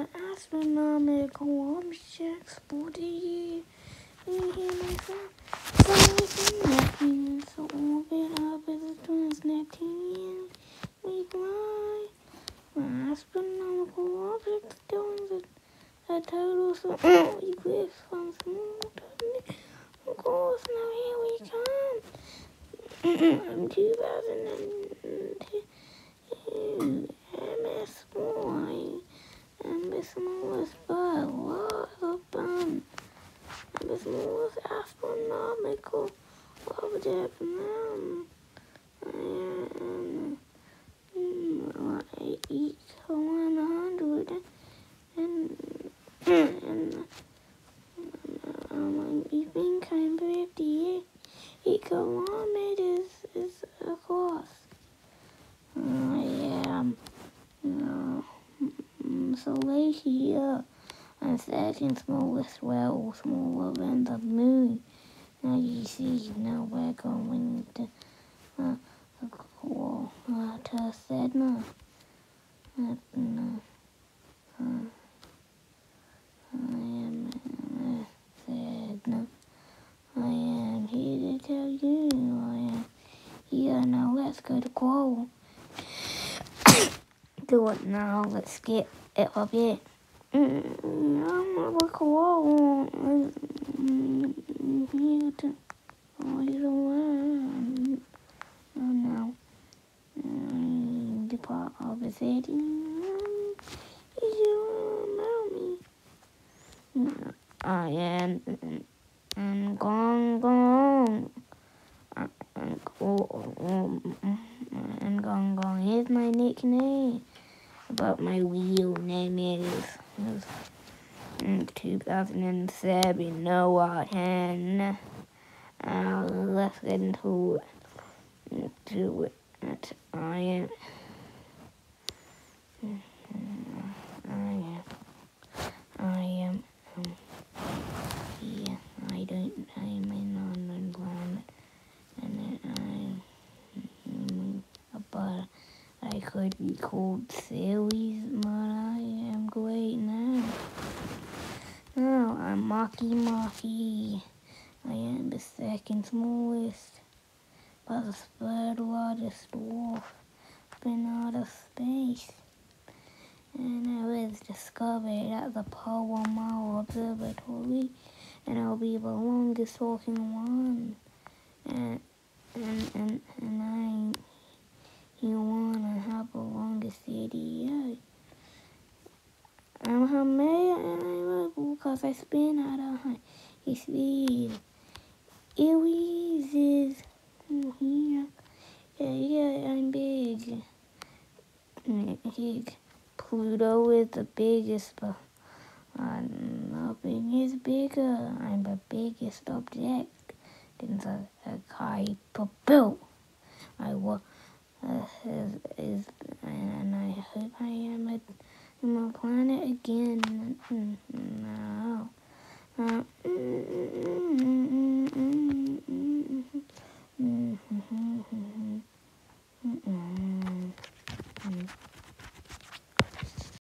When astronomical objects body Neptune, so orbit up as. When astronomical objects doing the a total so eclipse from small to of course now here we come. 2002 MS1 and the smallest bird was a bun. The smallest astronomical now. And, and one hundred and and um, you think I'm fifty eight kilometers is across. I am. No. Salacia, and second smallest well smaller than the moon. Now you see, now we're going to uh, uh, to Sedna. No. uh, I am Sedna. I am here to tell you I am here. Now let's go to Coral. Do it now. Let's get it up here. I'm a. Here to. Oh, he's around. Oh no. The part of the city. You know me. I am. And Gonggong. Uh, And go- um, and Gonggong is my nickname. But my real name is. is in 2007. No, I can. Uh, let's get into it. Into it. I am. I am. I am. Um, yeah, I don't. I'm in unknown planet, and then I'm. But I could be called Silly, but I am great now. Now I'm Makemake. I am the second smallest, but the third largest dwarf in outer space. And I was discovered at the Mile Observatory, and I'll be the longest talking one. And and and and I, you wanna have the longest video. I'm a man and I'm able because I spin at a high speed. Here. Yeah, yeah, I'm big. Big. Pluto is the biggest, but nothing is bigger. I'm the biggest object the a Kuiper I was uh, is, is and I hope I am a, I'm a planet again. No.